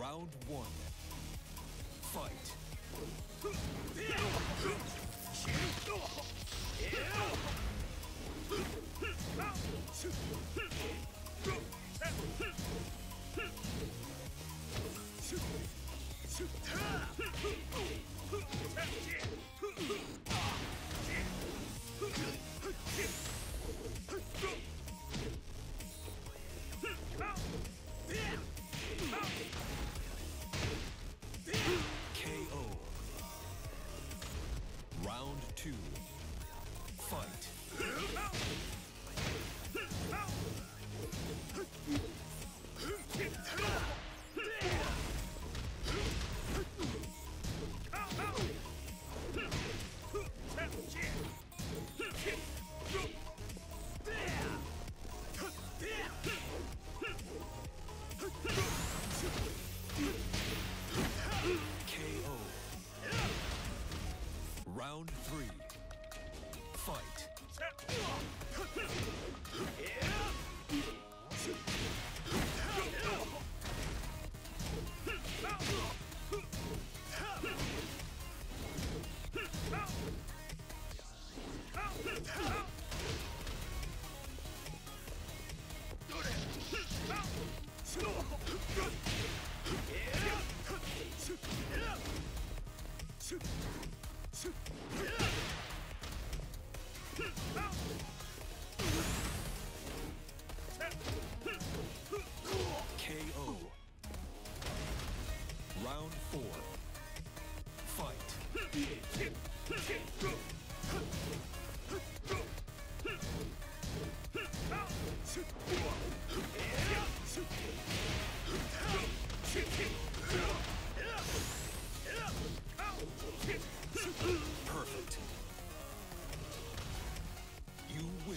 Round one. Fight. Round three. Fight. Round four. Fight. Perfect. You win.